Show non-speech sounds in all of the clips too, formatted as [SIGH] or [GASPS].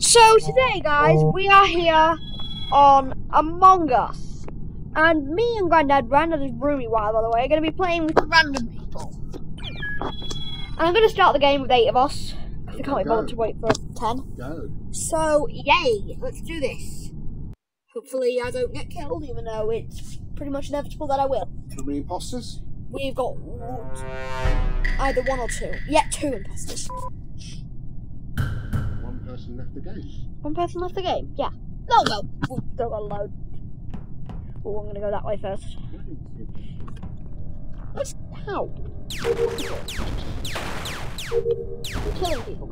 So today, guys, we are here on Among Us, and me and Grandad, Grandad is roomy wild, by the way, are going to be playing with random people. And I'm going to start the game with eight of us. I can't be bothered to wait for ten. Go. So, yay, let's do this. Hopefully, I don't get killed, even though it's pretty much inevitable that I will. How many imposters? We've got either one or two. Yeah, two imposters. One person left the game. One person left the game. Yeah. No, no. We've still got a load. Oh, I'm gonna go that way first. What's how? Killing people.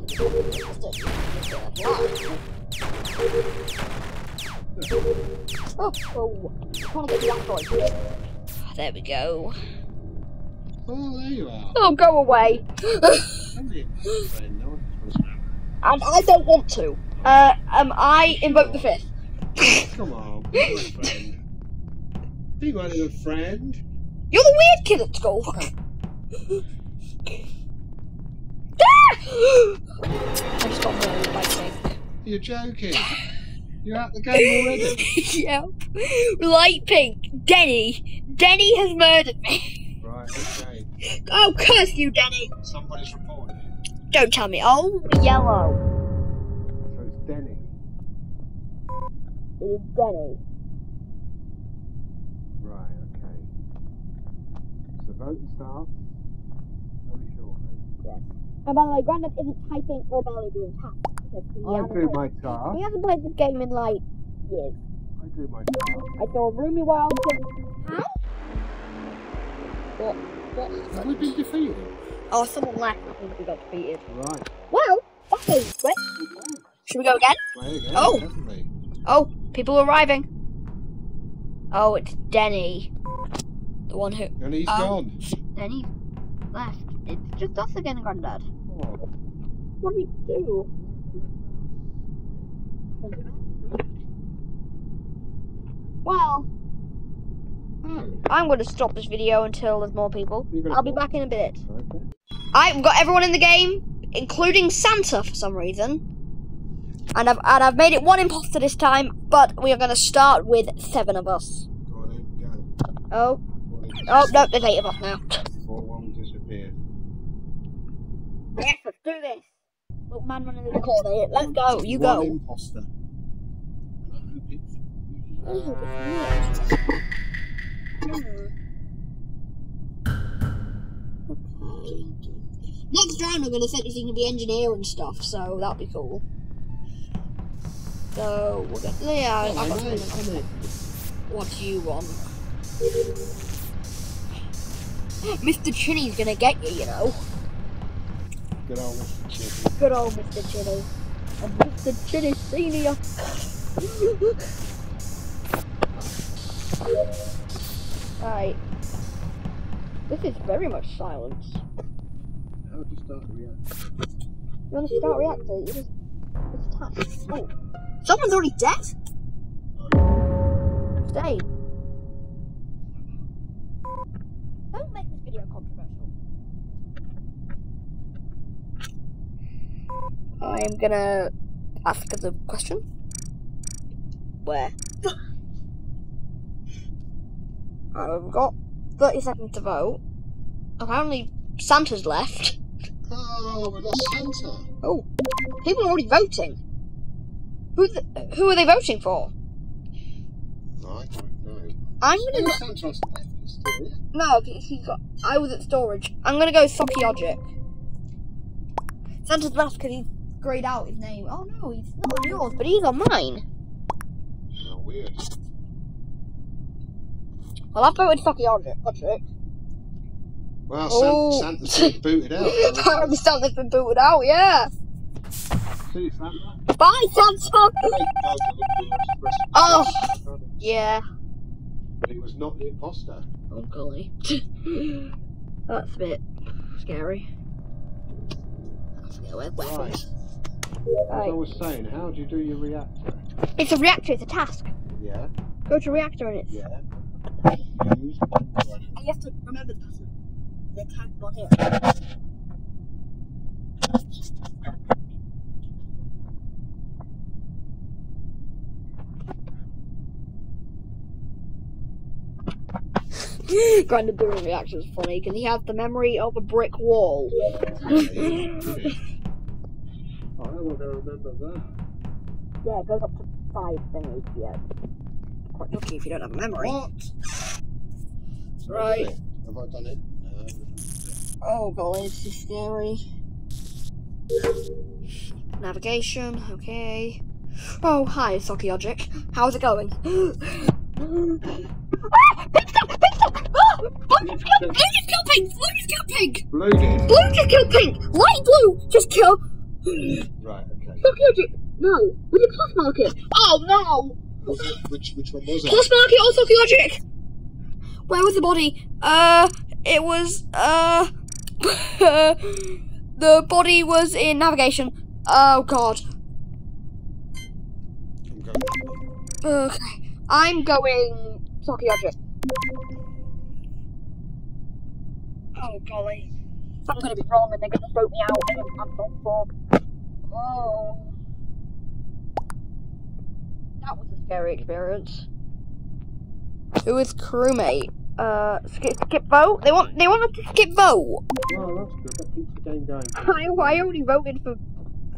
Oh, oh. I want to get the asteroid. Ah, there we go. Oh, there you are. Oh, go away. [GASPS] How many imposters? No one was- And I don't want to. Uh, um, I invoke the fifth. Come on, be my friend. Be my little friend. You're the weird kid at school. Ah! I just got murdered by. You're joking. You're out the game already. [LAUGHS] yep. Light pink. Denny. Denny has murdered me. Right, okay. Oh, curse you, Denny. Somebody's. Don't tell me. Oh, yellow. So it's Denny. It is Denny. Right, okay. So voting starts very shortly. Eh? Yes. And by the way, Grandad isn't typing or barely doing tasks. I do played, my he task. hasn't played this game in like years. I do my task. I saw Roomy Wild kill. How? What? What Have we been defeated? Oh, someone left. I think we got defeated. Right. Well, that was quick. Should we go again? Again, Oh. definitely. Oh, people arriving. Oh, it's Denny. The one who. He's Um, gone. Denny left. It's just us again, Grandad. Oh. What do we do? Well. I'm going to stop this video until there's more people. I'll be back in a bit. Okay. I've got everyone in the game, including Santa for some reason. And I've and I've made it one imposter this time, but we are gonna start with seven of us. Go on go. Oh, Go on in. oh no, there's eight of us now. Before one disappeared. Yes, let's do this. Look, man running the corner. Let's go. You One go. imposter. I hope it's Oh, Okay. Next round, I'm gonna set thing to be engineer and stuff, so that'll be cool. So we're gonna. Yeah, I- I've got Come in, something. come in. What do you want? Mr. Chinny's gonna get you, you know. Good old Mr. Chicken. Good old Mr. Chinny. And Mr. Chinny Senior. [LAUGHS] right. This is very much silence. How to start a reaction? You want to start reactor? You just. It's task. Oh. Someone's already dead? Stay. Don't make this video controversial. I'm gonna ask the question. Where? [LAUGHS] Alright, we've got 30 seconds to vote. Apparently, Santa's left. Oh, we lost Santa. Oh, people are already voting. Who th- who are they voting for? I don't know. I'm gonna Santa's left. He's no. He he got. I was at storage. I'm gonna go Sokiyogic. Santa's left because he's grayed out his name. Oh no, he's not on yours, but he's on mine. How weird. Well, I voted Sokiyogic. Logic. Well, Oh. San- Santa's been [LAUGHS] booted out. [LAUGHS] Apparently, Santa's been booted out. Yeah. See you, Santa. Bye, Santa. Oh. Yeah. But he was not the imposter. Oh golly. [LAUGHS] That's a bit scary. Let's go with Right. weapons. As I was saying, how do you do your reactor? It's a reactor. It's a task. Yeah, Go to reactor and it's. yeah used. I have to remember this. The tag bot here. Grind of Boomer reaction is funny Can he have the memory of a brick wall. [LAUGHS] Oh, I want to remember that. Yeah, it goes up to five thingies, yeah. Quite lucky if you don't have a memory. What? Right. Have I done it? No. Oh god, this is scary. Navigation, okay. Oh, hi, Socky Ogic. How's it going? [GASPS] ah! Pink! Pink! Ah! Blue just blue killed pink! Blue just killed pink! Blue did? Blue just killed pink! Light blue just kill... Right, okay. Socky! No! We did plus market! Oh no! It, which, which one was it? Plus market or Socky Logic? Where was the body? Uh, it was, uh, [LAUGHS] the body was in navigation. Oh god. I'm going. Okay. I'm going Socky. Oh golly. I'm gonna be wrong and they're gonna vote me out and I'm not fog. Oh. That was a scary experience. Who is crewmate? Uh, skip, skip vote? They want they want us to skip vote. Oh, that's good. That keeps the game going. [LAUGHS] I, I already voted for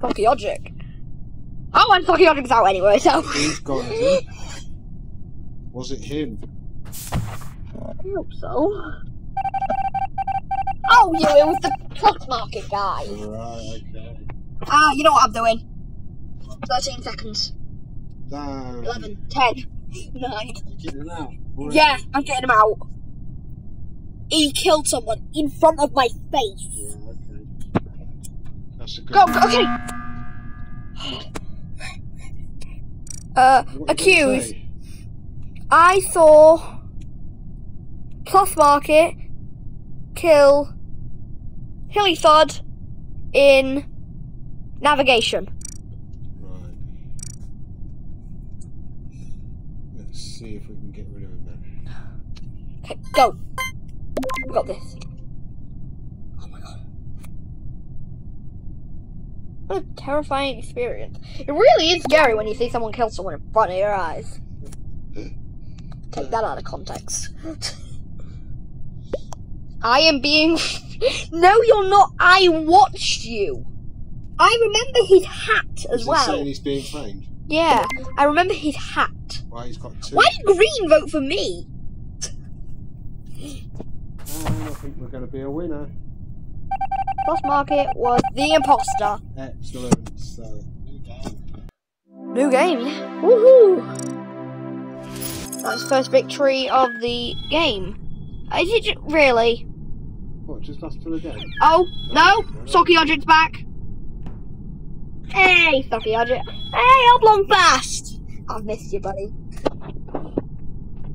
Socky Logic. Oh, and Socky Logic's out anyway, so. He's gone, is? Was it him? I hope so. Oh, you, it was the plus market guy. Right, okay. Ah, you know what I'm doing. 13 seconds. Damn. 11, 10, 9. You getting it out? Already? Yeah, I'm getting him out. He killed someone in front of my face. Yeah, okay. That's a good Go, go okay. Uh, What accused. I saw Plus Market kill Hilly Thud in navigation. Right. Let's see if we can get rid of him then. Okay, go. We got this. Oh my god. What a terrifying experience. It really is scary when you see someone kill someone in front of your eyes. Take that out of context. [LAUGHS] I am being. [LAUGHS] no, you're not. I watched you. I remember his hat as Is well. saying he's being framed? Yeah, I remember his hat. Why he's got two? Why did Green vote for me? I think we're going to be a winner. Boss Market was the imposter. Excellent. So, new game. New game. Woohoo! That's the first victory of the game. Is it really? What, just us two again? Oh, no! Socky Odget's back. Hey, Socky Odget. Hey, Oblong Fast! I've missed you, buddy.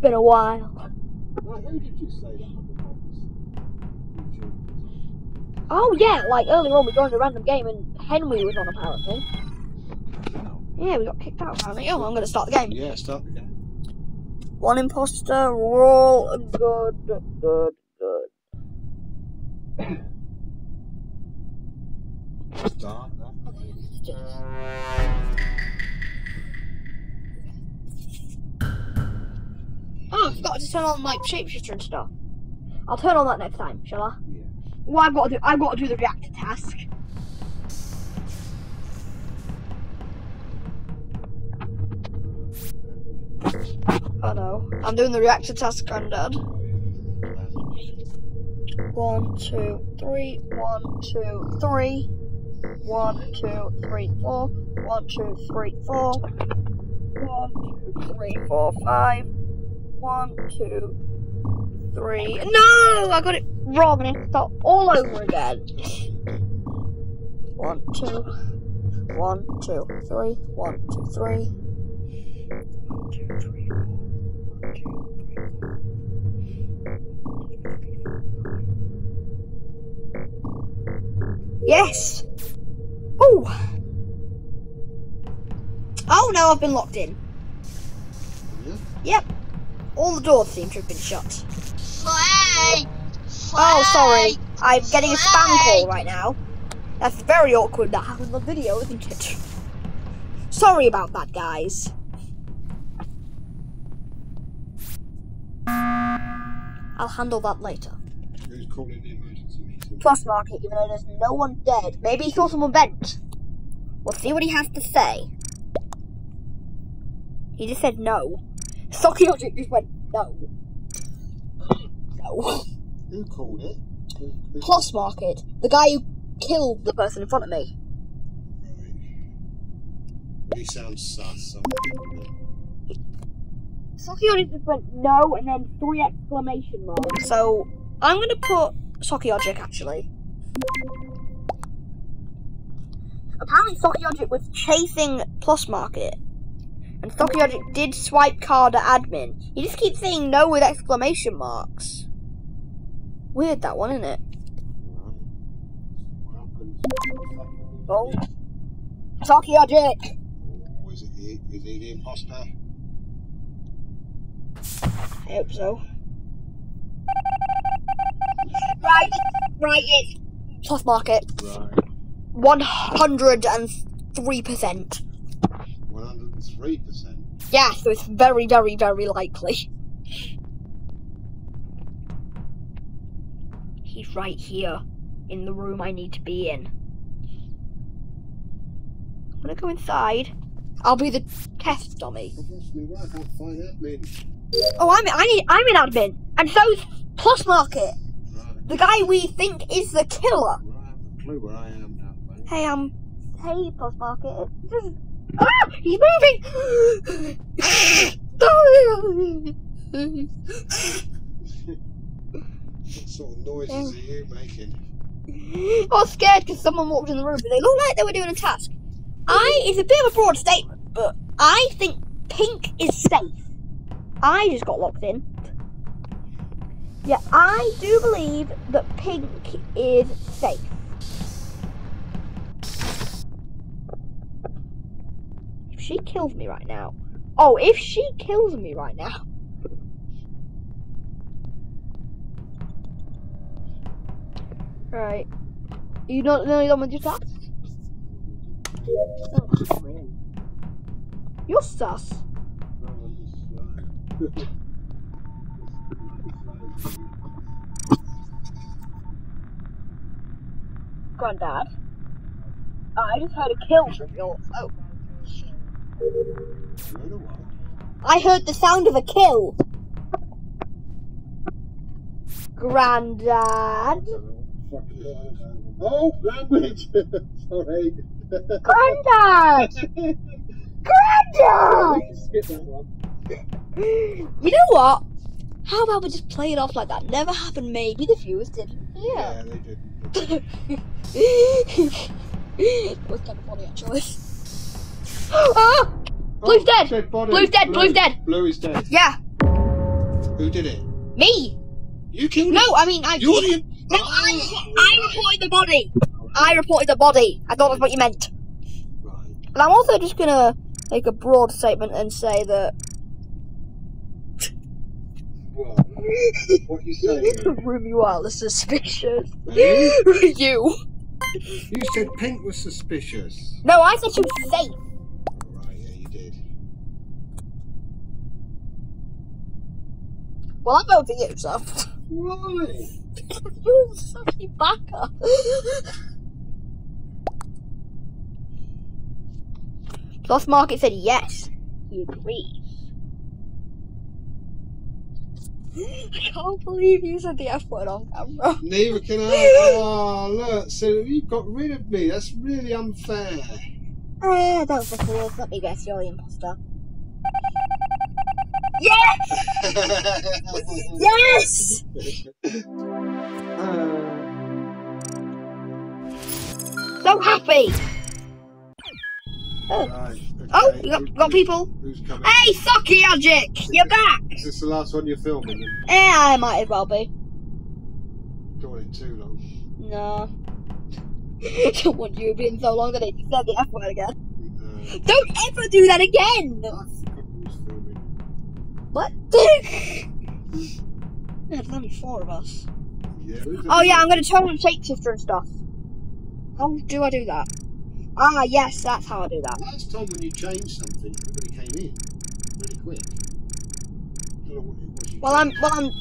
Been a while. Right, who did you say that other box? YouTube. Oh, yeah, like earlier on we joined a random game and Henry was on apparently. Yeah, we got kicked out apparently. Oh, I'm gonna start the game. Yeah, start the game. One imposter, we're all good, good, good. Start that. Forgot to turn on my shapeshifter and stuff. I'll turn on that next time, shall I? Yeah. Well, I've got to do. I've got to do the reactor task. Oh no, I'm doing the reactor task, Granddad. One, two, three. One, two, three. One, two, three, four. One, two, three, four. One, two, three, four, five. One, two, three. No, I got it wrong and I have to start all over again. One, two, one, two, three, one, two, three. One, two, three. One, two, three. Yes! Oh! Oh no, I've been locked in. Yep. All the doors seem to have been shut. Slay! Oh, sorry. I'm getting a spam call right now. That's very awkward that happens on the video, isn't it? Sorry about that, guys. I'll handle that later. Who's calling the emergency meeting? Plus market, even though there's no one dead. Maybe he saw someone bent. We'll see what he has to say. He just said no. Socky Logic just went no. No. Who called it? Who, who, Plus market, the guy who killed the person in front of me. Right. Really sounds sus. I'm not it. Socky Logic just went no and then three exclamation marks. So I'm gonna put Socky Logic actually. Apparently Socky Logic was chasing Plus Market. And did swipe card at admin. He just keeps saying no with exclamation marks. Weird that one, isn't it? Right. What happens? Oh. Socky Logic! Oh, is it he? Is he the imposter? I hope so. Right, right, it's Plus Market. Right. 103%. One hundred and three percent. Yeah, so it's very, very, very likely. He's right here in the room I need to be in. I'm gonna go inside. I'll be the test dummy. Lost me. Why I can't find admin? Oh, I'm I need I'm in admin, and so's Plus Market, Right. the guy we think is the killer. I haven't a clue where I am now. Hey, um, hey, Plus Market. Just, ah, he's moving. What sort of noises are you making? I was scared because someone walked in the room, but they looked like they were doing a task. I, it's a bit of a broad statement, but I think pink is safe. I just got locked in. Yeah, I do believe that pink is safe. She kills me right now. Oh, if she kills me right now. [LAUGHS] Right. You don't know with your task? Oh, You're sus. [LAUGHS] Granddad. I just heard a kill from your phone. I heard the sound of a kill. Granddad. Oh, language! [LAUGHS] Sorry. Granddad! Granddad! Skip that one. You know what? How about we just play it off like that never happened? Maybe the viewers didn't hear. Yeah, they [LAUGHS] did. it was kind of funny actually. [GASPS] ah! Blue's Oh, dead! dead. Blue's dead, Blue. Blue's dead. Blue is dead. Yeah, Who did it? me. You killed No, it? I mean I. You're the. No, I, I reported the body. I reported the body. I thought that's what you meant. Right. And I'm also just gonna make a broad statement and say that What? What you saying? [LAUGHS] Ruby Wild is suspicious. you? [LAUGHS] you. You said Pink was suspicious. No, I said she was safe. Right, yeah, you did. Well, I voted for you, so. Why? [LAUGHS] You're such a backer. Plus, Market said yes. He agrees. I can't believe you said the F word on camera. Neither can I. [LAUGHS] Oh, look, so you got rid of me. That's really unfair. Ah, that was the coolest. Let me guess, you're the imposter. Yes! Yes! So happy! right, Oh, okay, we got, got people. Who's coming? Hey, Socky Logic! You're back! Is this the last one you're filming? Yeah, I might as well be. Doing it too long. No. [LAUGHS] Don't want you being so long that you said the F word again. Uh, Don't ever do that again! What? yeah, there's only four of us. Yeah, Oh yeah, I'm gonna turn on shapeshifter and stuff. How do I do that? Ah, yes, that's how I do that. Last time when you changed something, everybody came in really quick. Don't know what it was you Well, I'm, well, I'm,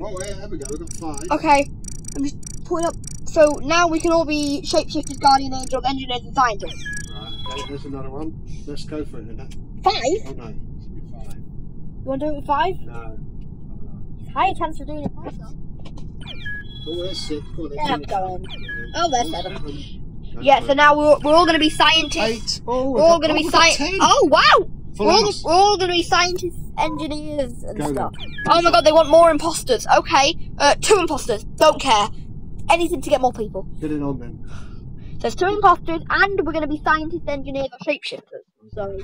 Oh, yeah, there we go. We've got five. Okay, I'm just putting up. So now we can all be shapeshifters, guardian angels, engineers, and scientists. Right, okay, there's another one. Let's go for it, then. Five? Oh, no. It's be five. You want to do it with five? No. Higher chance of doing it five, though. Oh, there's six. Yeah, there's go on. Oh, there's seven. seven. Yeah, so now we're, we're all going to be scientists. Eight. Oh, We're all going to be scientists. scientists. Oh, wow! Full We're all, we're all going to be scientists, engineers, and Go then. stuff. Oh my god, they want more imposters. Okay, uh, two imposters. Don't care. Anything to get more people. Get it on then. There's two imposters, and we're going to be scientists, engineers, or shapeshifters. So,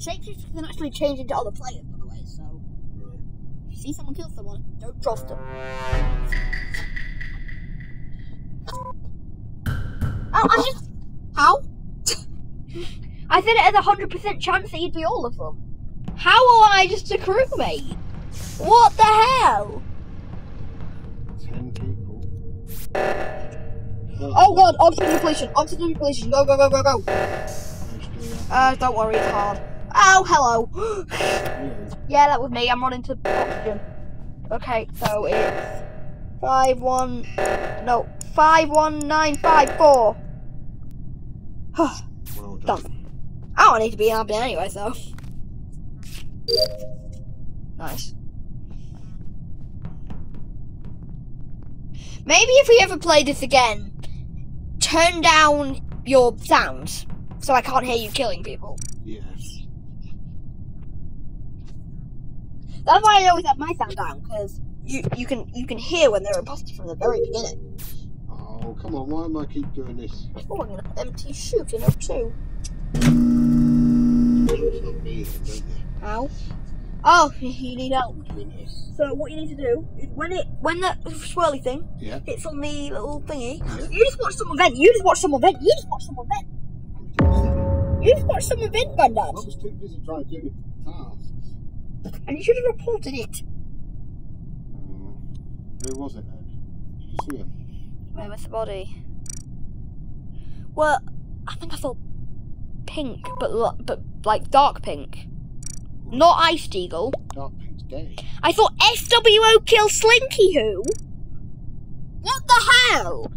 shapeshifters can actually change into other players, by the way. So, if you see someone kill someone, don't trust them. Oh, I just how? [LAUGHS] I said it as a hundred percent chance that you'd be all of them. How am I just a crewmate? What the hell? Ten people. Oh god, oxygen depletion, oxygen depletion, go, go, go, go, go. Let's do that. Uh, don't worry, it's hard. Oh, hello. [GASPS] Yeah. that was me, I'm running to oxygen. Okay, so it's five one, no, five one nine five four. [SIGHS] Well done. Done. I don't need to be happy anyway, so. Nice. Maybe if we ever play this again, turn down your sounds so I can't hear you killing people. Yes. That's why I always have my sound down because you you can you can hear when they're imposters from the very beginning. Oh, come on. Why am I keep doing this? Oh, I'm gonna empty chute in two. It's not me, then, don't you? Ow. Oh, [LAUGHS] you need help. So what you need to do is when it when that swirly thing Yeah. hits on the little thingy, Yeah. you just watch someone vent. You just watch someone vent. You just watch someone vent. You just watch someone vent, I Grandad. was too busy trying to do the tasks. And you should have reported it. Mm. Who was it then? Did you see him? Where was the body? Well, I think I saw pink, but but like dark pink, not Ice Eagle. Dark Pink's dead. I thought SWO killed Slinky Who. What the hell?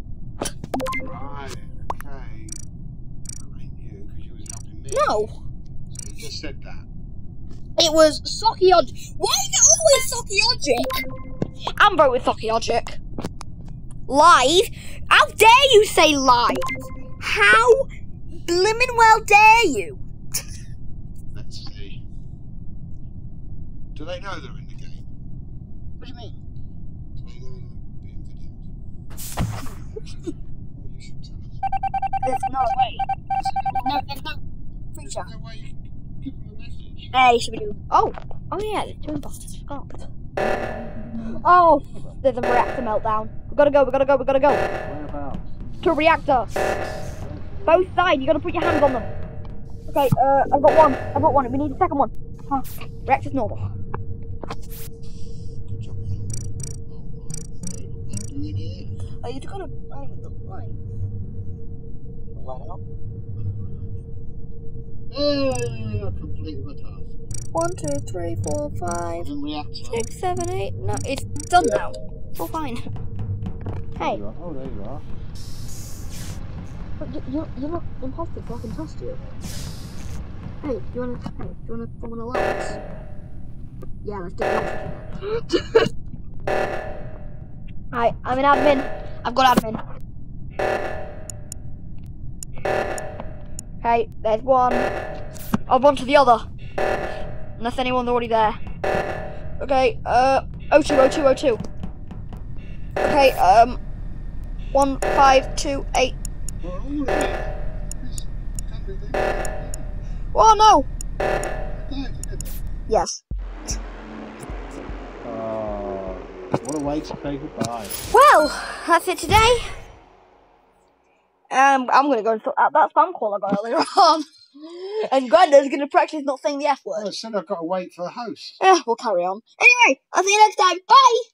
Right. Okay. I knew because you was helping me. No, So you just said that. It was Socky Ogic. Why is it always Socky Ogic? I'm voting with Socky Ogic. Live? How dare you say live? How blimmin' well dare you? Let's see. Do they know they're in the game? What do you mean? Do they know they're being videoed? you should tell us. [LAUGHS] There's no way. No, there's no creature. There's no way you can give them a message. Hey, should we do? Oh, oh yeah, there's two imposters. Forgot. Oh, there's a reactor meltdown. We gotta go. We gotta go. We gotta go Whereabouts? to a reactor. Both sides. You gotta put your hands on them. Okay. Uh, I've got one. I've got one. We need a second one. Huh. Reactor's normal. Good job. Oh my word. What are you doing here? You gotta line with the line. Line it. Hey, I completed my task. One, two, three, four, five, Doesn't react. six, seven, eight. No, it's done now. It's all fine. Hey, Oh, there you are. but you, you, you're not imposter, so I can trust you. Hey, do you wanna, hey, do you wanna form an alliance? Yeah, let's do it. [LAUGHS] Alright, I'm an admin. I've got admin. Okay, there's one. I've on to the other. Unless anyone's already there. Okay, uh, O2, O2, O2. Okay, um, one, five, two, eight. We're all in here. This country thing. Oh no! Yes. Oh, what a way to say goodbye. Well, that's it today. Um, I'm gonna go and sort out that spam call I got earlier [LAUGHS] on. And Granddad's gonna practice not saying the F word. I said I've got to wait for the host. Yeah, we'll carry on. Anyway, I'll see you next time. Bye!